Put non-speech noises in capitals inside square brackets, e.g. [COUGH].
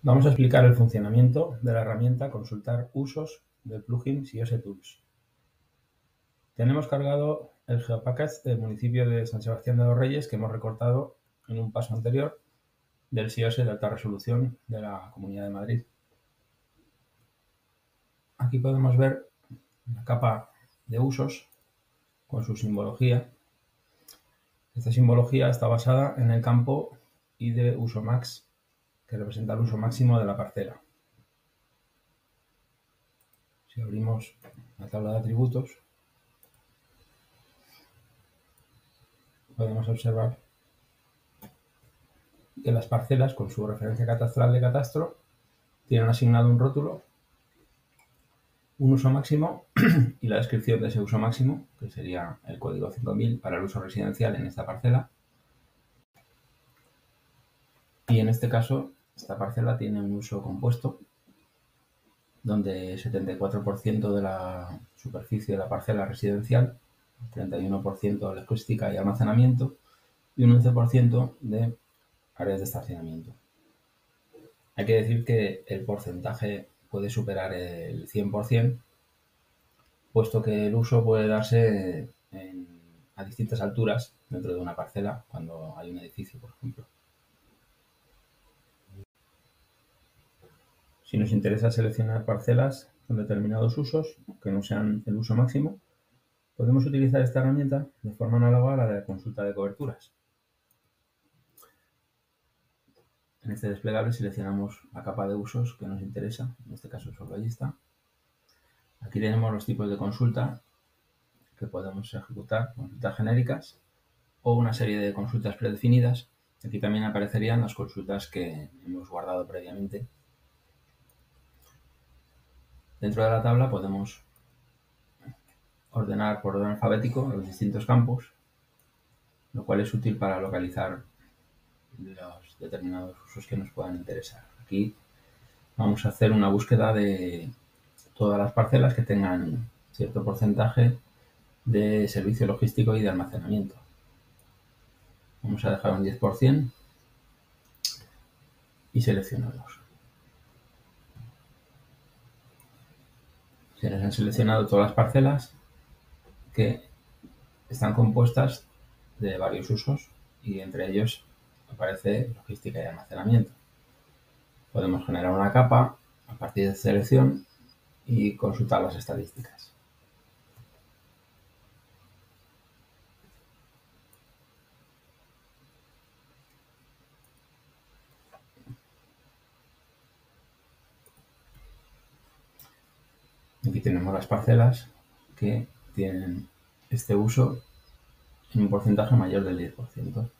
Vamos a explicar el funcionamiento de la herramienta Consultar usos del plugin CIOS Tools. Tenemos cargado el GeoPackage del municipio de San Sebastián de los Reyes que hemos recortado en un paso anterior del CIOS de alta resolución de la Comunidad de Madrid. Aquí podemos ver la capa de usos con su simbología. Esta simbología está basada en el campo ID uso max que representa el uso máximo de la parcela. Si abrimos la tabla de atributos, podemos observar que las parcelas con su referencia catastral de catastro tienen asignado un rótulo, un uso máximo [CLEARS THROAT] y la descripción de ese uso máximo, que sería el código 5000 para el uso residencial en esta parcela. Y en este caso esta parcela tiene un uso compuesto, donde 74% de la superficie de la parcela residencial, 31% de logística y almacenamiento y un 11% de áreas de estacionamiento. Hay que decir que el porcentaje puede superar el 100%, puesto que el uso puede darse a distintas alturas dentro de una parcela cuando hay un edificio, por ejemplo. Si nos interesa seleccionar parcelas con determinados usos que no sean el uso máximo, podemos utilizar esta herramienta de forma análoga a la de la consulta de coberturas. En este desplegable seleccionamos la capa de usos que nos interesa, en este caso solo allí está. Aquí tenemos los tipos de consulta que podemos ejecutar, consultas genéricas o una serie de consultas predefinidas. Aquí también aparecerían las consultas que hemos guardado previamente Dentro de la tabla podemos ordenar por orden alfabético los distintos campos, lo cual es útil para localizar los determinados usos que nos puedan interesar. Aquí vamos a hacer una búsqueda de todas las parcelas que tengan cierto porcentaje de servicio logístico y de almacenamiento. Vamos a dejar un 10% y seleccionamos. Se les han seleccionado todas las parcelas que están compuestas de varios usos y entre ellos aparece logística y almacenamiento. Podemos generar una capa a partir de selección y consultar las estadísticas. Aquí tenemos las parcelas que tienen este uso en un porcentaje mayor del 10%.